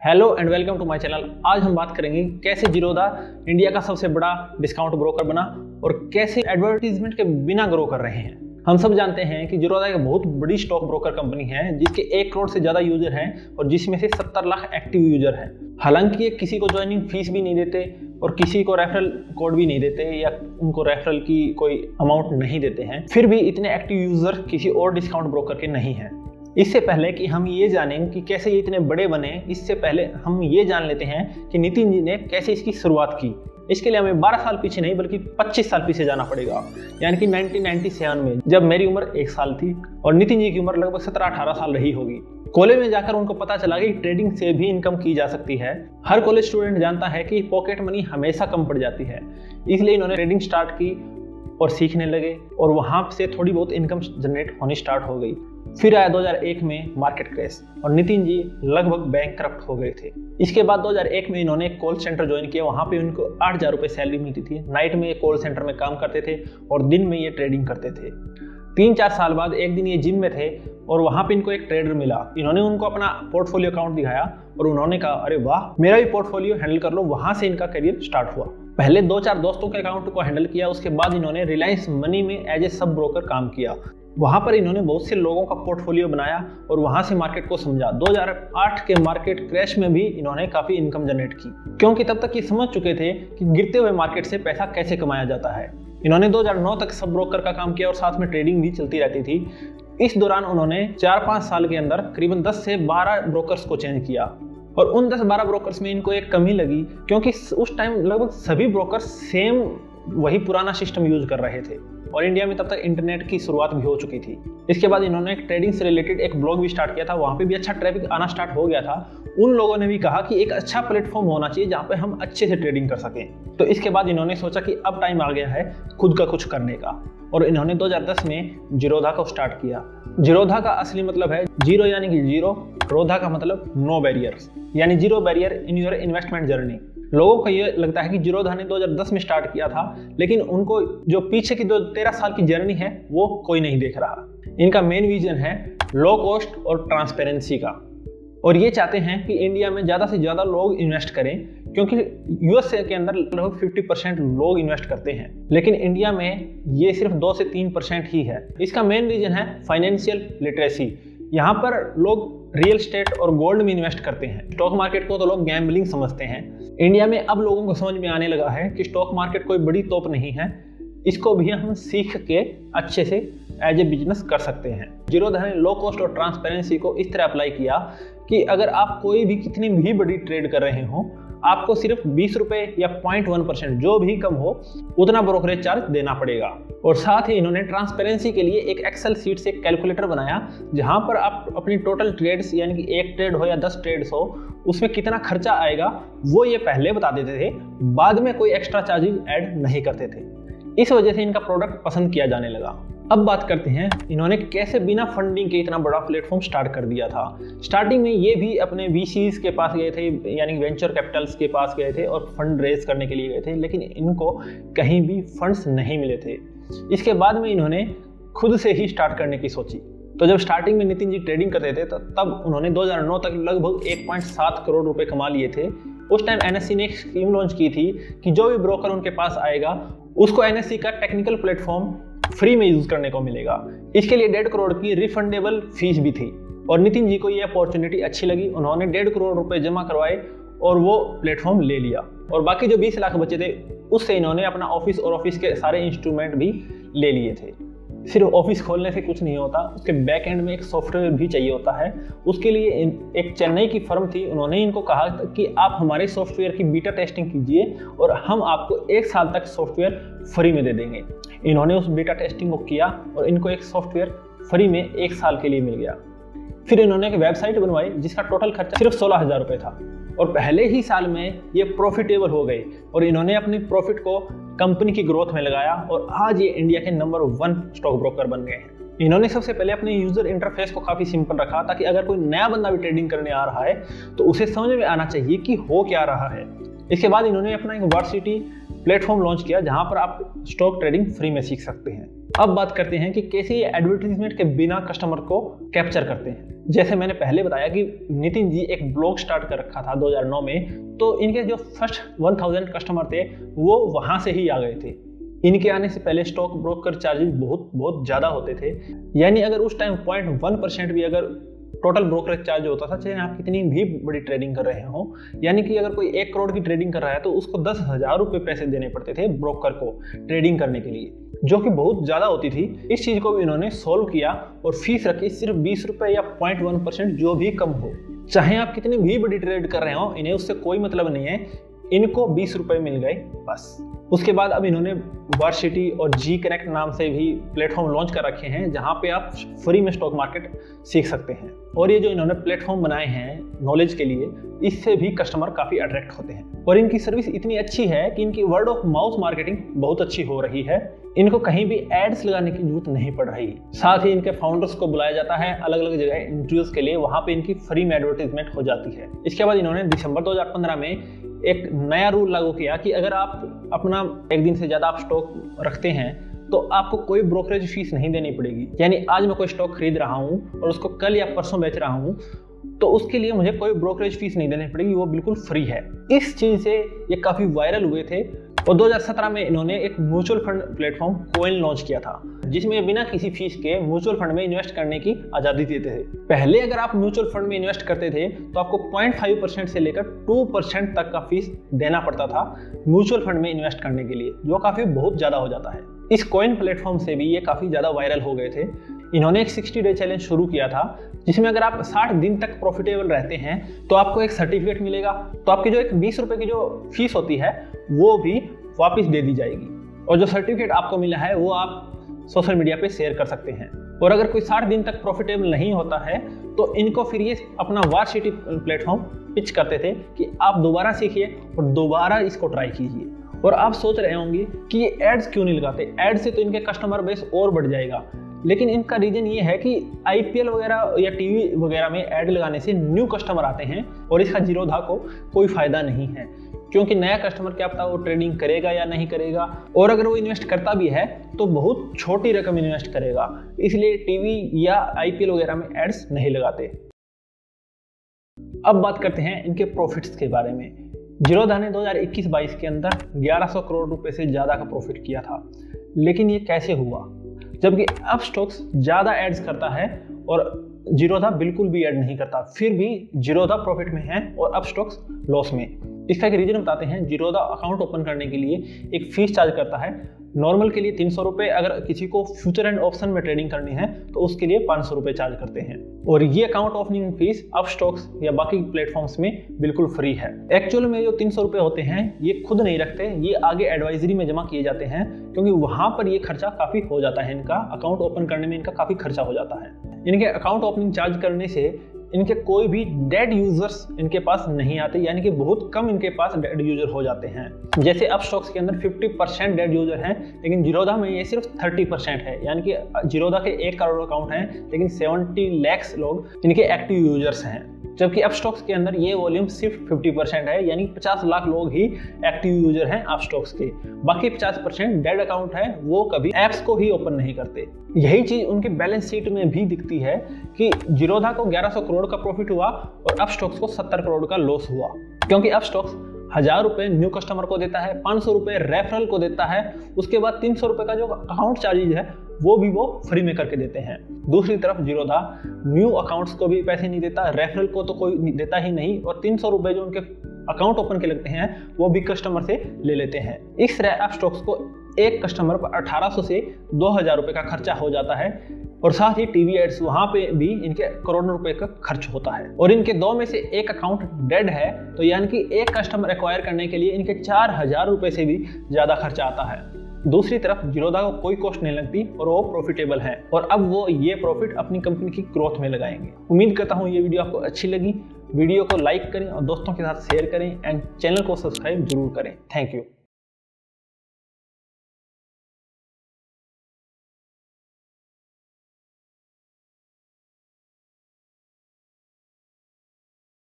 Hello and welcome to my channel आज हम बात करेंगे कैसे जीरोधा इंडिया का सबसे बड़ा डिस्काउंट ब्रोकर बना और कैसे एडवर्टीजमेंट के बिना ग्रो कर रहे हैं। हम सब जानते हैं कि जीरोधा एक बहुत बड़ी स्टॉक ब्रोकर कंपनी है, जिसके एक करोड़ से ज़्यादा यूज़र हैं और जिसमें से सत्तर लाख एक्टिव यूज़र हैं। हालाँकि ये किसी को ज्वाइनिंग फ़ीस भी नहीं देते और किसी को रेफरल कोड भी नहीं देते या उनको रेफरल की कोई अमाउंट नहीं देते हैं। फिर भी इतने एक्टिव यूज़र किसी और डिस्काउंट ब्रोकर के नहीं हैं। इससे पहले कि हम ये जानें कि कैसे ये इतने बड़े बने, इससे पहले हम ये जान लेते हैं कि नितिन जी ने कैसे इसकी शुरुआत की। इसके लिए हमें 12 साल पीछे नहीं, बल्कि 25 साल पीछे जाना पड़ेगा। यानी कि 1997 में, जब मेरी उम्र एक साल थी और नितिन जी की उम्र लगभग 17-18 साल रही होगी। कॉलेज में जाकर उनको पता चला कि ट्रेडिंग से भी इनकम की जा सकती है। हर कॉलेज स्टूडेंट जानता है कि पॉकेट मनी हमेशा कम पड़ जाती है। इसलिए इन्होंने ट्रेडिंग स्टार्ट की और सीखने लगे और वहाँ से थोड़ी बहुत इनकम जनरेट होनी स्टार्ट हो गई। फिर आया 2001 में मार्केट क्रैश और नितिन जी लगभग बैंक करप्ट हो गए थे। इसके बाद 2001 में इन्होंने कॉल सेंटर ज्वाइन किया। वहाँ पे उनको आठ हज़ार रुपये सैलरी मिलती थी। नाइट में ये कॉल सेंटर में काम करते थे और दिन में ये ट्रेडिंग करते थे। तीन चार साल बाद एक दिन ये जिम में थे और वहाँ पे इनको एक ट्रेडर मिला। इन्होंने उनको अपना पोर्टफोलियो अकाउंट दिखाया और उन्होंने कहा, अरे वाह, मेरा भी पोर्टफोलियो हैंडल कर लो, वहाँ से इनका करियर स्टार्ट हुआ। पहले दो चार दोस्तों के अकाउंट को हैंडल किया, उसके बाद इन्होंने रिलायंस मनी में एज ए सब ब्रोकर काम किया। वहाँ पर इन्होंने बहुत से लोगों का पोर्टफोलियो बनाया और वहाँ से मार्केट को समझा। 2008 के मार्केट क्रैश में भी इन्होंने काफ़ी इनकम जनरेट की। क्योंकि तब तक ये समझ चुके थे कि गिरते हुए मार्केट से पैसा कैसे कमाया जाता है। इन्होंने 2009 तक सब ब्रोकर का काम किया और साथ में ट्रेडिंग भी चलती रहती थी। इस दौरान उन्होंने चार पाँच साल के अंदर करीबन 10 से 12 ब्रोकर्स को चेंज किया। और उन 10-12 ब्रोकर्स में इनको एक कमी लगी क्योंकि उस टाइम लगभग सभी ब्रोकर सेम वही पुराना सिस्टम यूज़ कर रहे थे। और इंडिया में तब तक इंटरनेट की शुरुआत भी हो चुकी थी। इसके बाद इन्होंने एक ट्रेडिंग से रिलेटेड एक ब्लॉग भी स्टार्ट किया था, वहाँ पे भी अच्छा ट्रैफ़िक आना स्टार्ट हो गया था। उन लोगों ने भी कहा कि एक अच्छा प्लेटफॉर्म होना चाहिए जहाँ पे हम अच्छे से ट्रेडिंग कर सकें। तो इसके बाद इन्होंने सोचा कि अब टाइम आ गया है खुद का कुछ करने का। और इन्होंने 2010 में जीरोधा को स्टार्ट किया। जीरोधा का असली मतलब है ज़ीरो यानी कि ज़ीरो रोधा का मतलब नो बैरियर यानी zero barrier in your investment journey लोगों को ये लगता है कि जीरोधा ने 2010 में स्टार्ट किया था, लेकिन उनको जो पीछे की दो तेरह साल की जर्नी है, वो कोई नहीं देख रहा। इनका मेन विजन है लो कॉस्ट और ट्रांसपेरेंसी का। और ये चाहते हैं कि इंडिया में ज़्यादा से ज़्यादा लोग इन्वेस्ट करें, क्योंकि यूएस के अंदर लगभग 50 परसेंट लोग इन्वेस्ट करते हैं। लेकिन इंडिया में ये सिर्फ़ दो से तीन परसेंट ही है। इसका मेन रीजन है फाइनेंशियल लिटरेसी यहाँ पर लोग रियल स्टेट और गोल्ड में इन्वेस्ट करते हैं। स्टॉक मार्केट को तो लोग गैम्बलिंग समझते हैं। इंडिया में अब लोगों को समझ में आने लगा है कि स्टॉक मार्केट कोई बड़ी तोप नहीं है। इसको भी हम सीख के अच्छे से एज ए बिज़नेस कर सकते हैं। ज़ीरो धन लो कॉस्ट और ट्रांसपेरेंसी को इस तरह अप्लाई किया कि अगर आप कोई भी कितनी भी बड़ी ट्रेड कर रहे हो आपको सिर्फ़ बीस रुपए या पॉइंट वन परसेंट जो भी कम हो, उतना ब्रोकरेज चार्ज देना पड़ेगा। और साथ ही इन्होंने ट्रांसपेरेंसी के लिए एक एक्सेल सीट से कैलकुलेटर बनाया, जहाँ पर आप अपनी टोटल ट्रेड्स यानी कि एक ट्रेड हो या दस ट्रेड्स हो, उसमें कितना खर्चा आएगा, वो ये पहले बता देते थे। बाद में कोई एक्स्ट्रा चार्जेज ऐड नहीं करते थे। इस वजह से इनका प्रोडक्ट पसंद किया जाने लगा। अब बात करते हैं, इन्होंने कैसे बिना फंडिंग के इतना बड़ा प्लेटफॉर्म स्टार्ट कर दिया था। स्टार्टिंग में ये भी अपने वी के पास गए थे, यानी वेंचर कैपिटल्स के पास गए थे और फंड रेज करने के लिए गए थे, लेकिन इनको कहीं भी फंड्स नहीं मिले थे। इसके बाद में इन्होंने खुद से ही स्टार्ट करने की सोची। तो जब स्टार्टिंग में नितिन जी ट्रेडिंग करते थे तो तब उन्होंने 2009 तक लगभग 1.7 करोड़ रुपए कमा लिए थे। उस टाइम एनएससी ने एक स्कीम लॉन्च की थी कि जो भी ब्रोकर उनके पास आएगा, उसको एनएससी का टेक्निकल प्लेटफॉर्म फ्री में यूज़ करने को मिलेगा। इसके लिए डेढ़ करोड़ की रिफंडेबल फ़ीस भी थी। और नितिन जी को ये अपॉर्चुनिटी अच्छी लगी। उन्होंने डेढ़ करोड़ रुपए जमा करवाए और वो प्लेटफॉर्म ले लिया। और बाकी जो 20 लाख बचे थे, उससे इन्होंने अपना ऑफ़िस और ऑफ़िस के सारे इंस्ट्रूमेंट भी ले लिए थे। सिर्फ़ ऑफ़िस खोलने से कुछ नहीं होता, उसके बैक एंड में एक सॉफ्टवेयर भी चाहिए होता है। उसके लिए एक चेन्नई की फर्म थी। उन्होंने इनको कहा कि आप हमारे सॉफ्टवेयर की बीटा टेस्टिंग कीजिए और हम आपको एक साल तक सॉफ्टवेयर फ्री में दे देंगे। इन्होंने उस बीटा टेस्टिंग को किया और इनको एक सॉफ्टवेयर फ्री में एक साल के लिए मिल गया। फिर इन्होंने एक वेबसाइट बनवाई जिसका टोटल खर्चा सिर्फ़ सोलह हज़ार रुपये था। और पहले ही साल में ये प्रॉफिटेबल हो गए और इन्होंने अपनी प्रॉफिट को कंपनी की ग्रोथ में लगाया और आज ये इंडिया के नंबर वन स्टॉक ब्रोकर बन गए हैं। इन्होंने सबसे पहले अपने यूज़र इंटरफेस को काफ़ी सिंपल रखा ताकि अगर कोई नया बंदा भी ट्रेडिंग करने आ रहा है तो उसे समझ में आना चाहिए कि हो क्या रहा है। इसके बाद इन्होंने अपना एक वर्सिटी प्लेटफॉर्म लॉन्च किया जहाँ पर आप स्टॉक ट्रेडिंग फ्री में सीख सकते हैं। अब बात करते हैं कि कैसे ये एडवर्टीजमेंट के बिना कस्टमर को कैप्चर करते हैं। जैसे मैंने पहले बताया कि नितिन जी एक ब्लॉग स्टार्ट कर रखा था 2009 में तो इनके जो फ़र्स्ट 1000 कस्टमर थे, वो वहाँ से ही आ गए थे। इनके आने से पहले स्टॉक ब्रोकर चार्जेस बहुत बहुत ज़्यादा होते थे। यानी अगर उस टाइम पॉइंट वन परसेंट भी अगर टोटल ब्रोकरेज चार्ज होता था, चाहे आप कितनी भी बड़ी ट्रेडिंग कर रहे हो। यानी कि अगर कोई एक करोड़ की ट्रेडिंग कर रहा है तो उसको दस हज़ार रुपये पैसे देने पड़ते थे ब्रोकर को ट्रेडिंग करने के लिए, जो कि बहुत ज़्यादा होती थी। इस चीज़ को भी इन्होंने सोल्व किया और फ़ीस रखी सिर्फ़ बीस रुपये या पॉइंट वन परसेंट जो भी कम हो। चाहे आप कितनी भी बड़ी ट्रेड कर रहे हो, इन्हें उससे कोई मतलब नहीं है। इनको बीस रुपये मिल गए, बस। उसके बाद अब इन्होंने वर्सिटी और जी कनेक्ट नाम से भी प्लेटफॉर्म लॉन्च कर रखे हैं, जहाँ पे आप फ्री में स्टॉक मार्केट सीख सकते हैं। और ये जो इन्होंने प्लेटफॉर्म बनाए हैं नॉलेज के लिए, इससे भी कस्टमर काफ़ी अट्रैक्ट होते हैं। और इनकी सर्विस इतनी अच्छी है कि इनकी वर्ड ऑफ़ माउथ मार्केटिंग बहुत अच्छी हो रही है। इनको कहीं भी एड्स लगाने की ज़रूरत नहीं पड़ रही। साथ ही इनके फाउंडर्स को बुलाया जाता है अलग अलग जगह इंटरव्यूज़ के लिए, वहाँ पे इनकी फ्री में एडवर्टीजमेंट हो जाती है। इसके बाद इन्होंने दिसंबर 2015 में एक नया रूल लागू किया कि अगर आप अपना एक दिन से ज़्यादा आप स्टॉक रखते हैं तो आपको कोई ब्रोकरेज फ़ीस नहीं देनी पड़ेगी। यानी आज मैं कोई स्टॉक खरीद रहा हूँ और उसको कल या परसों बेच रहा हूँ तो उसके लिए मुझे कोई ब्रोकरेज फ़ीस नहीं देनी पड़ेगी, वो बिल्कुल फ्री है। इस चीज़ से ये काफ़ी वायरल हुए थे और 2017 में इन्होंने एक mutual fund platform Coin launch किया था, जिसमें बिना किसी फ़ीस के म्यूचुअल फंड में इन्वेस्ट करने की आज़ादी देते थे। पहले अगर आप म्यूचुअल फंड में इन्वेस्ट करते थे तो आपको 0.5 परसेंट से लेकर 2 परसेंट तक का फ़ीस देना पड़ता था म्यूचुअल फंड में इन्वेस्ट करने के लिए, जो काफ़ी बहुत ज़्यादा हो जाता है। इस कोइन प्लेटफॉर्म से भी ये काफ़ी ज़्यादा वायरल हो गए थे। इन्होंने एक 60 डे चैलेंज शुरू किया था, जिसमें अगर आप 60 दिन तक प्रॉफिटेबल रहते हैं तो आपको एक सर्टिफिकेट मिलेगा। तो आपकी जो एक बीस रुपए की जो फ़ीस होती है, वो भी वापस दे दी जाएगी। और जो सर्टिफिकेट आपको मिला है, वो आप सोशल मीडिया पे शेयर कर सकते हैं। और अगर कोई साठ दिन तक प्रॉफिटेबल नहीं होता है तो इनको फिर ये अपना वार सिटी प्लेटफॉर्म पिच करते थे कि आप दोबारा सीखिए और दोबारा इसको ट्राई कीजिए। और आप सोच रहे होंगे कि ये एड्स क्यों नहीं लगाते? एड से तो इनके कस्टमर बेस और बढ़ जाएगा। लेकिन इनका रीजन ये है कि आईपीएल वगैरह या टीवी वगैरह में ऐड लगाने से न्यू कस्टमर आते हैं और इसका जीरोधा को कोई फ़ायदा नहीं है। क्योंकि नया कस्टमर क्या पता वो ट्रेडिंग करेगा या नहीं करेगा। और अगर वो इन्वेस्ट करता भी है तो बहुत छोटी रकम इन्वेस्ट करेगा। इसलिए टीवी या आईपीएल वगैरह में एड्स नहीं लगाते। अब बात करते हैं इनके प्रॉफिट्स के बारे में। जीरोधा ने 2021-22 के अंदर 1100 करोड़ रुपए से ज़्यादा का प्रॉफिट किया था। लेकिन ये कैसे हुआ? जबकि अब स्टॉक्स ज़्यादा एड्स करता है और जीरोधा बिल्कुल भी ऐड नहीं करता। फिर भी जीरोधा प्रॉफिट में है और अब स्टॉक्स लॉस में। इसका एक रीजन बताते हैं। जीरोधा अकाउंट ओपन करने के लिए एक फ़ीस चार्ज करता है। नॉर्मल के लिए तीन सौ रुपये अगर किसी को फ्यूचर एंड ऑप्शन में ट्रेडिंग करनी है तो उसके लिए पाँच सौ रुपये चार्ज करते हैं। और ये अकाउंट ओपनिंग फ़ीस अब स्टॉक्स या बाकी प्लेटफॉर्म्स में बिल्कुल फ्री है। एक्चुअल में जो तीन सौ रुपये होते हैं, ये खुद नहीं रखते, ये आगे एडवाइजरी में जमा किए जाते हैं, क्योंकि वहाँ पर ये खर्चा काफ़ी हो जाता है इनका। अकाउंट ओपन करने में इनका काफ़ी खर्चा हो जाता है। इनके अकाउंट ओपनिंग चार्ज करने से इनके कोई भी डेड यूज़र्स इनके पास नहीं आते, यानी कि बहुत कम इनके पास डेड यूज़र हो जाते हैं। जैसे अब स्टॉक्स के अंदर 50 परसेंट डेड यूज़र हैं, लेकिन जीरोधा में ये सिर्फ़ 30 परसेंट है, यानी कि जीरोधा के एक करोड़ अकाउंट हैं, लेकिन 70 लैक्स लोग इनके एक्टिव यूज़र्स हैं। जबकि अब स्टॉक्स के अंदर ये वॉल्यूम सिर्फ़ 50 परसेंट है, यानी 50 लाख लोग ही एक्टिव यूज़र हैं आप स्टॉक्स के। बाकी 50 परसेंट डेड अकाउंट है, वो कभी एप्स को ही ओपन नहीं करते। यही चीज़ उनके बैलेंस शीट में भी दिखती है कि जीरोधा को 1100 करोड़ का प्रॉफिट हुआ और अब स्टॉक्स को 70 करोड़ का लॉस हुआ। क्योंकि अब स्टॉक्स हज़ार रुपए न्यू कस्टमर को देता है, पाँच सौ रुपए रेफरल को देता है, उसके बाद तीन सौ रुपए का जो अकाउंट चार्जेज है वो भी वो फ्री में करके देते हैं। दूसरी तरफ़ जीरोधा न्यू अकाउंट्स को भी पैसे नहीं देता रेफरल को तो कोई देता ही नहीं और तीन सौ रुपए जो उनके अकाउंट ओपन के लगते हैं, वो भी कस्टमर से ले लेते हैं। इस तरह आप स्टॉक्स को एक कस्टमर पर 1800 से 2000 रुपए का खर्चा हो जाता है और साथ ही टीवी एड्स वहाँ पे भी इनके करोड़ों रुपए का खर्च होता है। और इनके दो में से एक अकाउंट डेड है तो यानी कि एक कस्टमर एक्वायर करने के लिए इनके चार हज़ार रुपए से भी ज़्यादा खर्चा आता है। दूसरी तरफ़ जीरोदा को कोई कॉस्ट नहीं लगती और वो प्रॉफिटेबल है। और अब वो ये प्रॉफिट अपनी कंपनी की ग्रोथ में लगाएँगे। उम्मीद करता हूँ ये वीडियो आपको अच्छी लगी। वीडियो को लाइक करें और दोस्तों के साथ शेयर करें एंड चैनल को सब्सक्राइब ज़रूर करें। Thank you